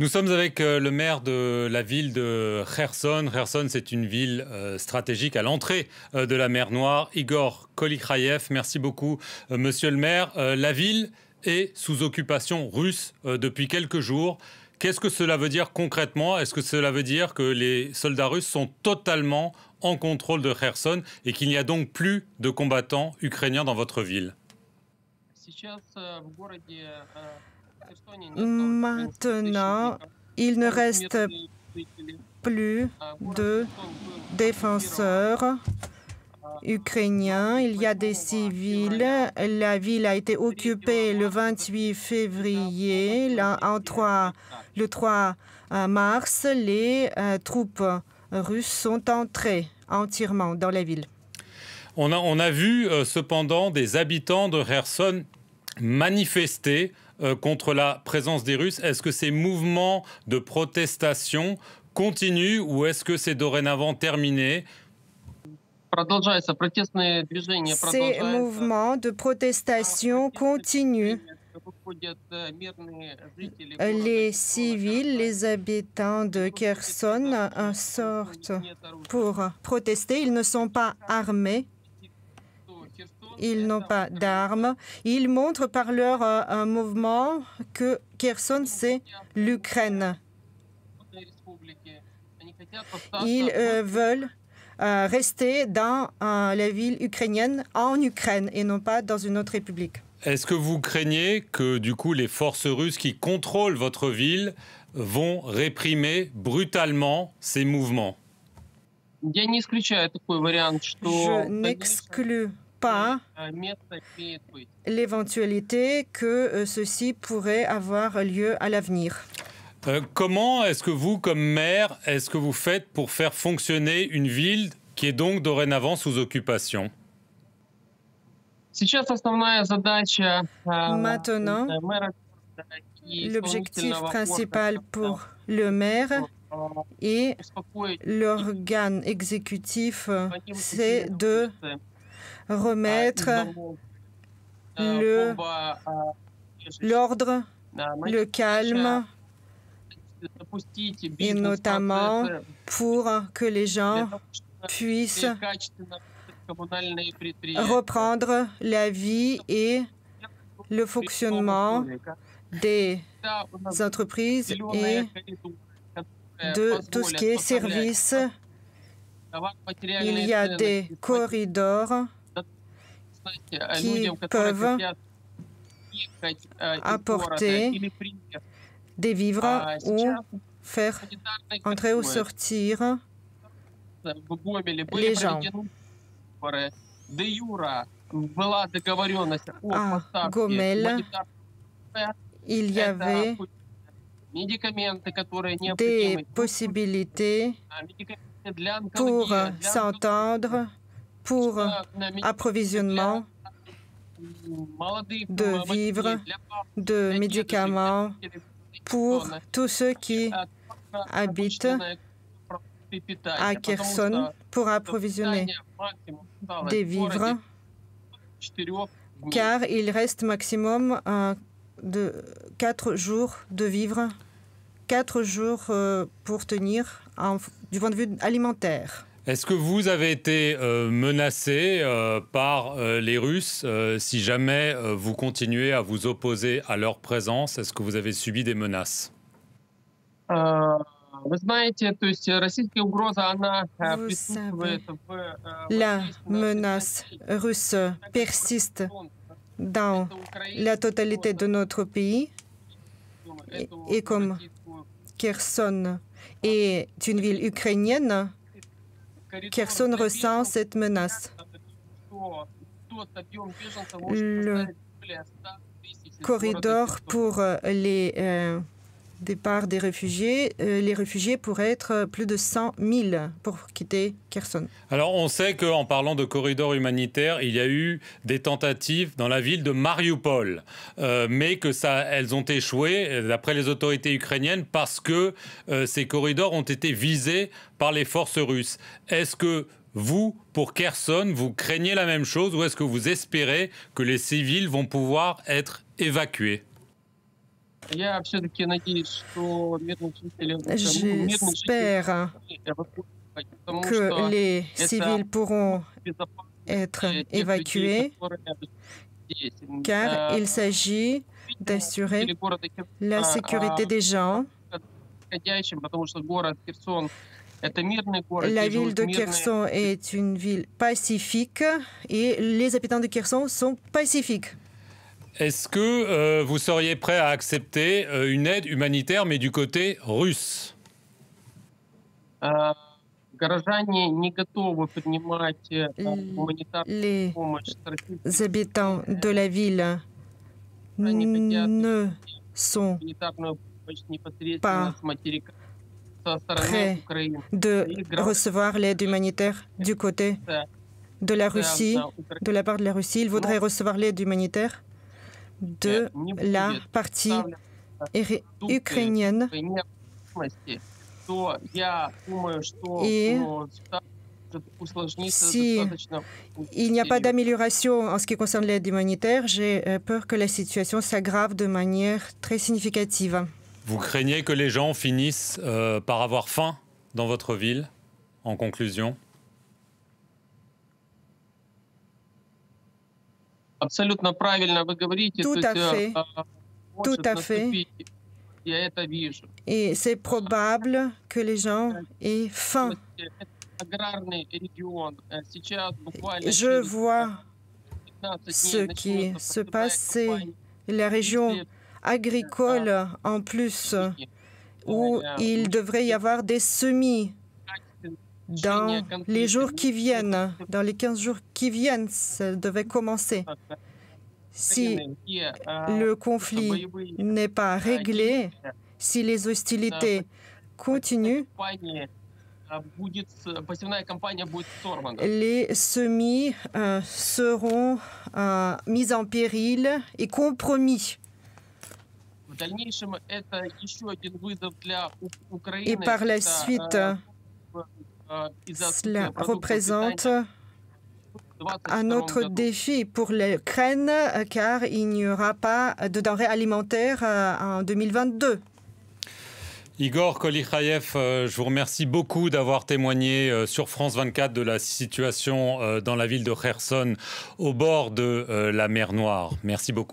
Nous sommes avec euh, le maire de la ville de Kherson. Kherson, c'est une ville euh, stratégique à l'entrée euh, de la mer Noire. Igor Kolikrayev, merci beaucoup, monsieur le maire. La ville est sous occupation russe depuis quelques jours. Qu'est-ce que cela veut dire concrètement? Est-ce que cela veut dire que les soldats russes sont totalement en contrôle de Kherson et qu'il n'y a donc plus de combattants ukrainiens dans votre ville? Maintenant, il ne reste plus de défenseurs ukrainiens. Il y a des civils. La ville a été occupée le 28 février. en 3, le 3 euh, mars, les euh, troupes russes sont entrées entièrement dans la ville. On a, on a vu euh, cependant des habitants de Kherson manifester euh, contre la présence des Russes. Est-ce que ces mouvements de protestation continuent ou est-ce que c'est dorénavant terminé? Ces mouvements de protestation continuent. Les civils, les habitants de Kherson sortent pour protester. Ils ne sont pas armés. Ils n'ont pas d'armes. Ils montrent par leur euh, mouvement que Kherson, c'est l'Ukraine. Ils euh, veulent euh, rester dans la ville ukrainienne, en Ukraine, et non pas dans une autre république. Est-ce que vous craignez que, du coup, les forces russes qui contrôlent votre ville vont réprimer brutalement ces mouvements? Je n'exclus l'éventualité que euh, ceci pourrait avoir lieu à l'avenir. Euh, comment est-ce que vous, comme maire, est-ce que vous faites pour faire fonctionner une ville qui est donc dorénavant sous occupation? Maintenant, l'objectif principal pour le maire et l'organe exécutif, c'est de remettre l'ordre, le calme, et notamment pour que les gens puissent reprendre la vie et le fonctionnement des entreprises et de tout ce qui est service. Il y a des corridors qui peuvent apporter des vivres ou faire entrer ou sortir les gens. À Gomel, il y avait des possibilités pour s'entendre pour approvisionnement de vivres, de médicaments pour tous ceux qui habitent à Kherson pour approvisionner des vivres, car il reste maximum euh, de quatre jours de vivres, quatre jours euh, pour tenir du point de vue alimentaire. Est-ce que vous avez été euh, menacé euh, par euh, les Russes si jamais vous continuez à vous opposer à leur présence? Est-ce que vous avez subi des menaces? Vous savez, la menace russe persiste dans la totalité de notre pays et comme Kherson est une ville ukrainienne, Kherson ressent cette menace. Le corridor pour les euh, départ des réfugiés, euh, les réfugiés pourraient être plus de 100 000 pour quitter Kherson. Alors on sait qu'en parlant de corridor humanitaire, il y a eu des tentatives dans la ville de Mariupol, euh, mais que ça, elles ont échoué euh, d'après les autorités ukrainiennes parce que ces corridors ont été visés par les forces russes. Est-ce que vous, pour Kherson, vous craignez la même chose ou est-ce que vous espérez que les civils vont pouvoir être évacués? J'espère que les civils pourront être évacués car il s'agit d'assurer la sécurité des gens. La ville de Kherson est une ville pacifique et les habitants de Kherson sont pacifiques. Est-ce que euh, vous seriez prêt à accepter euh, une aide humanitaire, mais du côté russe? Euh, Les habitants de la ville ne sont pas prêts de recevoir l'aide humanitaire du côté de la Russie, de la part de la Russie. Ils voudraient recevoir l'aide humanitaire? De la partie ukrainienne. Et si il n'y a pas d'amélioration en ce qui concerne l'aide humanitaire, j'ai euh, peur que la situation s'aggrave de manière très significative. Vous craignez que les gens finissent euh, par avoir faim dans votre ville, en conclusion? Tout à fait. Tout à fait. Et c'est probable que les gens aient faim. Je vois ce qui se passe, c'est la région agricole en plus, où il devrait y avoir des semis dans les jours qui viennent, dans les 15 jours qui viennent, ça devait commencer. Si le conflit n'est pas réglé, si les hostilités continuent, les semis euh, seront euh, mis en péril et compromis. Et par la suite, cela représente un autre défi pour l'Ukraine car il n'y aura pas de denrées alimentaires en 2022. Igor Kolikhaev, euh, je vous remercie beaucoup d'avoir témoigné euh, sur France 24 de la situation euh, dans la ville de Kherson au bord de la mer Noire. Merci beaucoup.